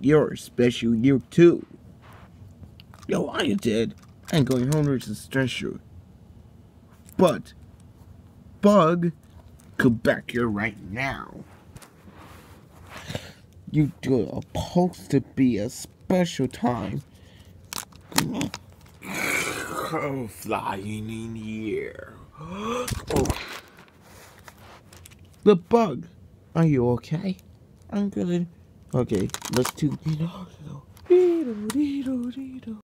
your special year too. Yo, I did. I'm going home to the special. But, Bug, come back here right now. You do supposed to be a special time. Oh, flying in the air. oh. The bug, are you okay? I'm good. Okay, let's do.